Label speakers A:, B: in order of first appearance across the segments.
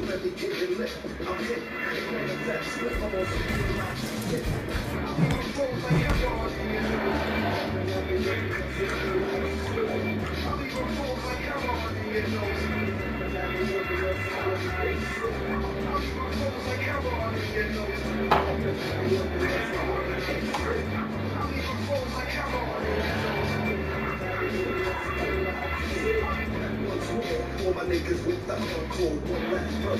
A: the remedy getting lit. I'm hit. It that slip. I'm on in control like Cameron. I'm in control like. You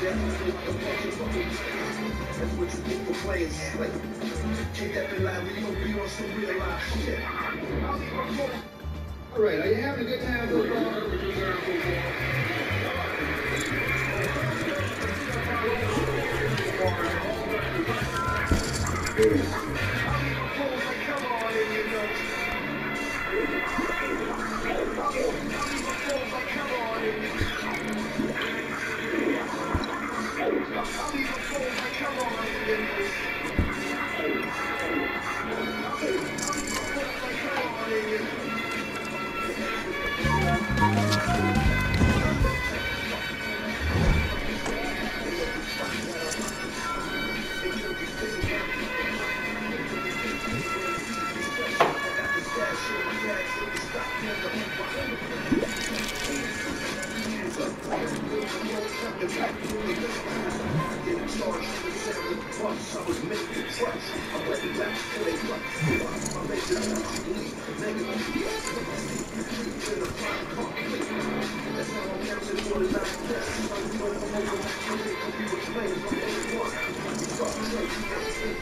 A: That's what you get for playing slick. Take that in line, we gonna be on some real life shit.
B: All right, are you having a good time so far?
A: Got a in my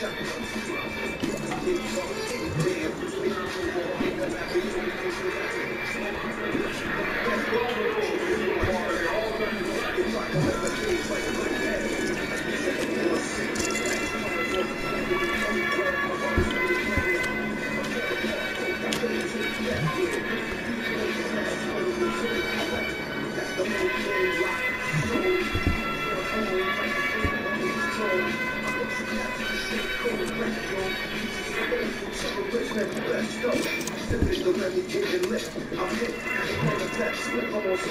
A: shotgun. Let's go. Sipping the remedy getting lit. I'm hit. Call it that slip. On control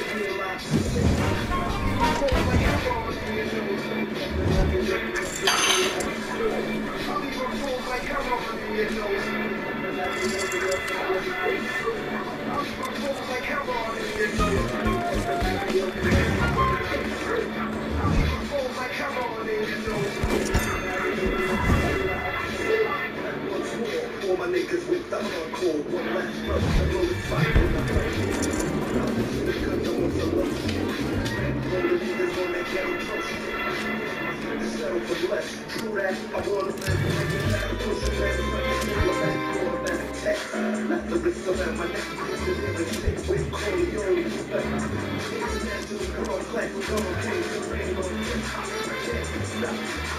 A: like Cameron. You niggas with the hardcore, one last verse, the road fight in the I'm just because I'm on some low shit. The niggas on that ghetto. Settle for less, true that. I wanna live, it back, push it back, try to feel the back, automatic tech. Not the risk around my neck, it's a living shit with Corleone respect. International the I stop.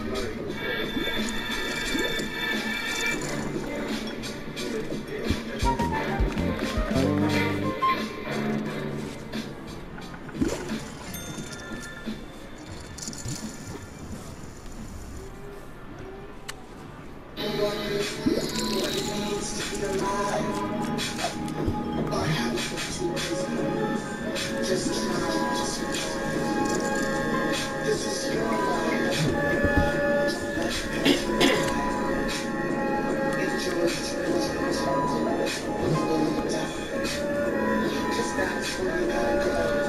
C: Cause that's where you gotta go.